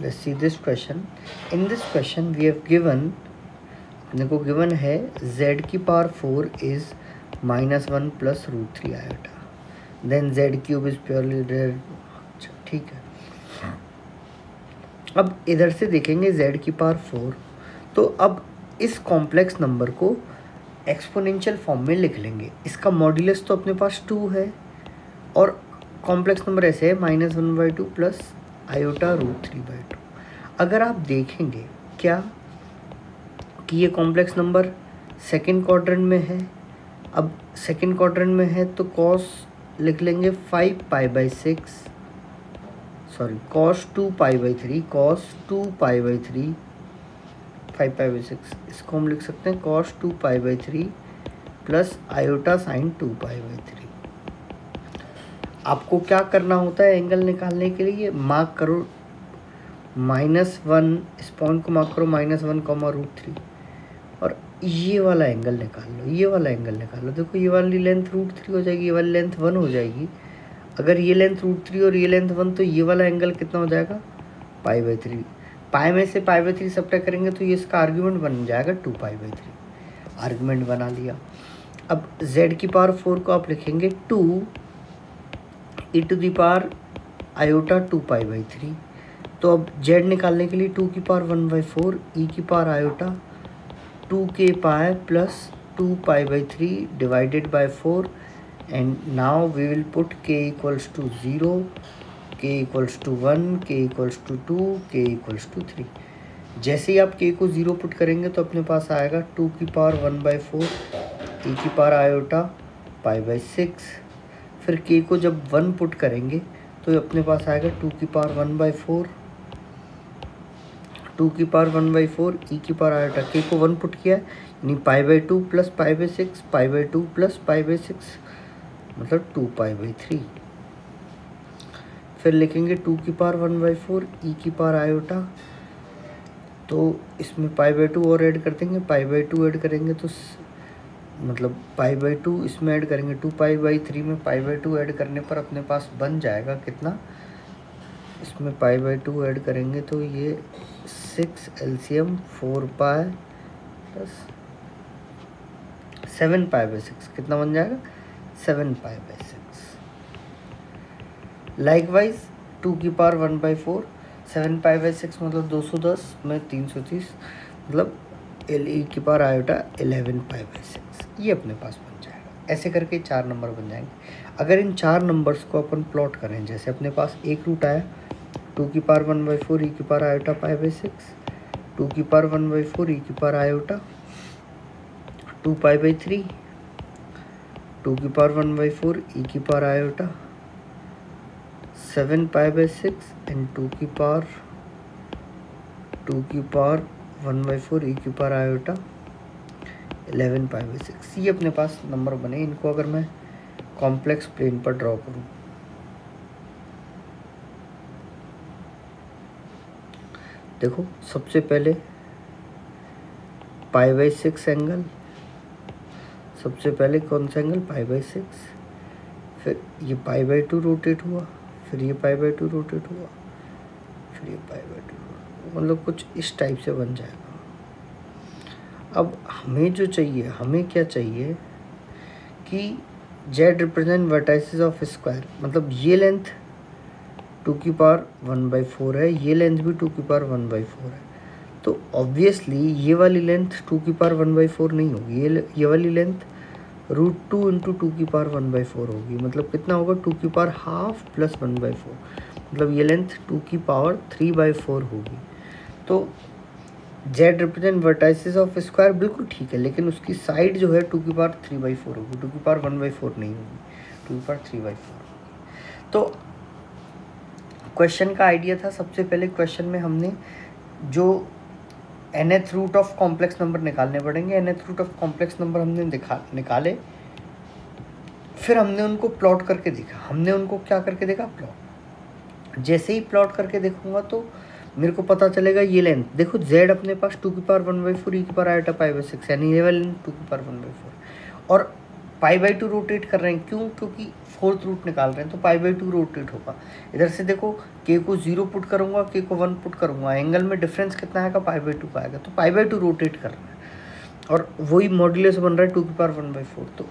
let's see this question. In this question, we have given अपने को given है, z की power four is minus one plus root three iota then z cube is purely अच्छा ठीक है। अब इधर से देखेंगे z की पावर फोर तो अब इस कॉम्प्लेक्स नंबर को एक्सपोनेंशियल फॉर्म में लिख लेंगे। इसका मॉड्यूलस तो अपने पास टू है। और कॉम्प्लेक्स नंबर ऐसे है minus one by two plus iota root three by two. अगर आप देखेंगे क्या कि ये कॉम्प्लेक्स नंबर सेकेंड क्वाड्रेंट में है, अब सेकेंड क्वाड्रेंट में है तो कॉस लिख लेंगे five pi by six sorry cos two pi by three cos two pi by three five pi by six इसको हम लिख सकते हैं cos two pi by three plus iota sine two pi by three आपको क्या करना होता है एंगल निकालने के लिए? मार्क करो माइनस वन पॉइंट को मार्क करो minus one comma root three और ये वाला एंगल निकाल लो, ये वाला एंगल निकाल लो। देखो ये वाली लेंथ रूट थ्री हो जाएगी, ये वाली लेंथ वन हो जाएगी। अगर ये लेंथ रूट थ्री और ये लेंथ वन तो ये वाला एंगल कितना हो जाएगा? पाई बाई थ्री पाई में से पाई बाई थ्री सब्ट्रैक्ट करेंगे तो ये इसका आर्ग्यूमेंट बन जाएगा two pi by three argument बना लिया। अब z की पावर फोर को आप लिखेंगे two e to the power iota two pi by three तो अब जेड निकालने के लिए टू की power one by four e की power iota two k pi plus two pi by three divided by four and now we will put k equals to zero k equals to one k equals to two k equals to three जैसे ही आप के को zero put करेंगे तो अपने पास आएगा two की power one by four e की power iota pi by six फिर के को जब वन पुट करेंगे तो अपने पास आएगा टू की power one by four two की power one by four e की पावर आएगा के को वन पुट किया यानी pi by two plus pi by six pi by two plus pi by six मतलब टू पाई बाई थ्री फिर लिखेंगे two की power one by four e की पावर आयोटा तो इसमें पाई बाई टू और ऐड कर देंगे पाई बाई टू ऐड करेंगे तो मतलब पाई बाई टू इसमें ऐड करेंगे टू पाई बाई थ्री में पाई बाई टू ऐड करने पर अपने पास बन जाएगा कितना? इसमें पाई बाई टू ऐड करेंगे तो ये six LCM four pi plus seven pi by six कितना बन जाएगा? Seven pi by six likewise two की power one by four seven pi by six मतलब दो सौ दस, में तीन सौ तीस मतलब एल ई की power iota eleven pi by six ये अपने पास बन जाएगा। ऐसे करके चार नंबर बन जाएँगे। अगर इन चार नंबर्स को अपन प्लॉट करें, जैसे अपने पास एक रूट आया, टू की power one by four, e की power iota pi by six, two की power one by four, e की power iota two pi by three, two की power one by four, e की power iota seven pi by six, and two की power, two की power one by four, e की power iota eleven pi by six. ये अपने पास number बने, इनको अगर मैं कॉम्प्लेक्स प्लेन पर ड्रॉ करूँ। देखो, सबसे पहले पाई बाई सिक्स एंगल, सबसे पहले कौन सा एंगल? Pi by six. फिर ये पाई बाई टू रोटेट हुआ, फिर ये पाई बाई टू रोटेट हुआ, फिर ये पाई बाई टू मतलब कुछ इस टाइप से बन जाएगा। अब हमें जो चाहिए, हमें क्या चाहिए कि z represent vertices of square मतलब ये लेंथ टू की पावर वन बाई फोर है, ये लेंथ भी टू की पावर वन बाई फोर है। तो ऑब्वियसली ये वाली लेंथ टू की पावर वन बाई फोर नहीं होगी, ये ये वाली length root two into two की पावर वन बाई फोर होगी। मतलब कितना होगा? टू की power half plus one by four मतलब ये लेंथ टू की पावर थ्री बाई फोर होगी। तो z represent vertices of square बिल्कुल ठीक है, लेकिन उसकी साइड जो है टू की पावर थ्री बाई फोर होगी टू की पावर वन बाई फोर नहीं होगी टू की पावर थ्री बाई फोर तो क्वेश्चन का आइडिया था, सबसे पहले क्वेश्चन में हमने जो nth root of complex number निकालने पड़ेंगे nth root of complex number हमने दिखा, निकाले, फिर हमने उनको प्लॉट करके देखा। हमने उनको क्या करके देखा? प्लॉट जैसे ही प्लॉट करके देखूँगा तो मेरे को पता चलेगा ये लेंथ देखो जेड अपने पास टू की power one by four e की power iota pi by six यानी ये वाली टू की पावर वन बाई फोर और पाई बाई टू रोटेट कर रहे हैं, क्यों? क्योंकि फोर्थ रूट निकाल रहे हैं तो पाई बाई टू रोटेट होगा। इधर से देखो के को ज़ीरो पुट करूँगा के को वन पुट करूँगा। एंगल में डिफरेंस कितना आएगा? पाई बाई टू का आएगा। तो पाई बाई टू रोटेट कर रहा है। और वही मॉड्यूलस बन रहा है टू की पावर वन बाई फोर तो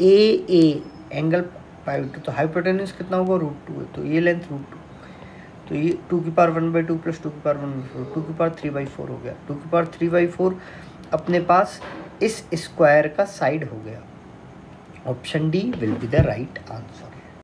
a a angle pi by two तो हाइपोटेनिस कितना होगा? रूट टू है। तो ये लेंथ रूट टू तो ये टू की power one by two plus two की power one by four, two की पावर थ्री बाई फोर हो गया। टू की पावर थ्री बाई फोर अपने पास इस स्क्वायर का साइड हो गया। Option D will be the right answer